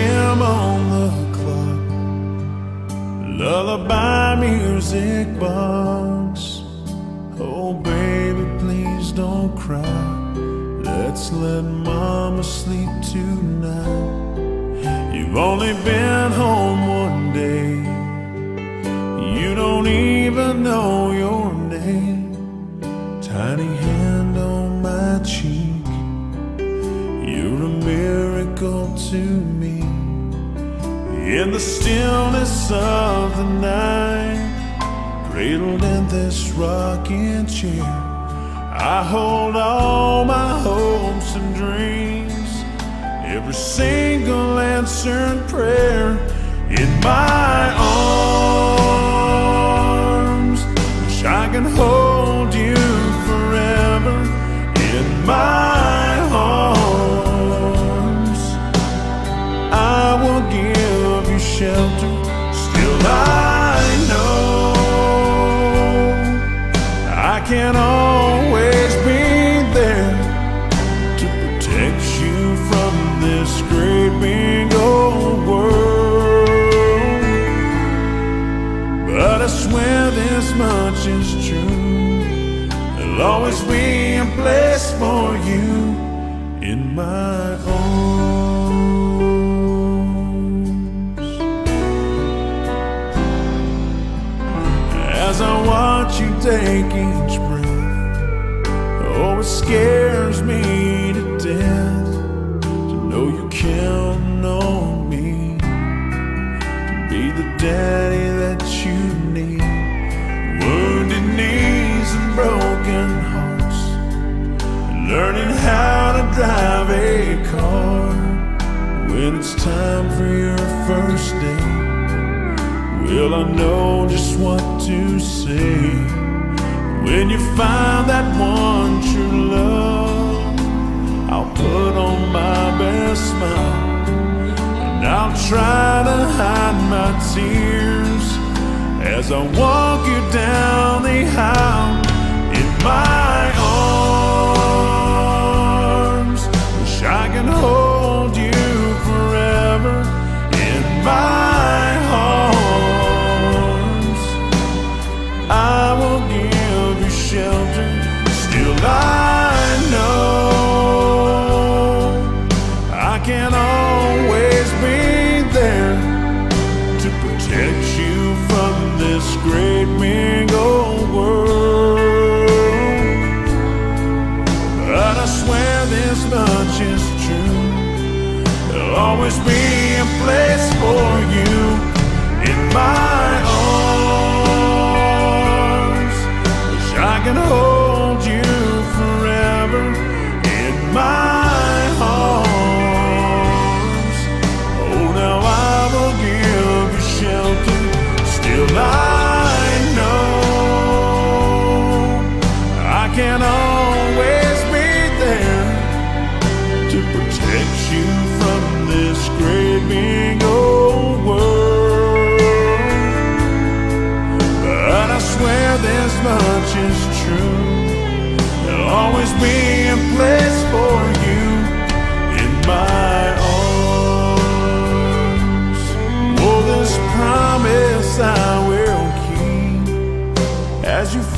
3 a.m. on the clock. Lullaby music box. Oh, baby, please don't cry. Let's let mama sleep tonight. You've only been home one day. You don't even know to me. In the stillness of the night, cradled in this rocking chair, I hold all my hopes and dreams, every single answered prayer in my arms. Wish I can hold I can't always be there to protect you from this great big old world. But I swear this much is true. There'll always be a place for you in my arms. Watch you take each breath, oh, it scares me to death to know you counting on me to be the daddy that you need. Wounded knees and broken hearts, learning how to drive a car when it's time for your first day. Will I know just what to say when you find that one true love? I'll put on my best smile and I'll try to hide my tears as I walk you down the aisle in my I swear this much is true. There'll always be a place for you in my arms.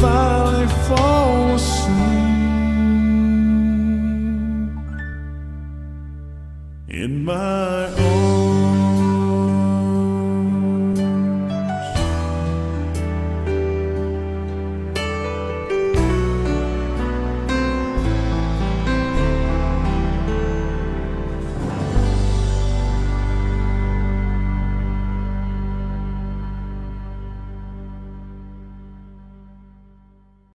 Finally fall asleep. In my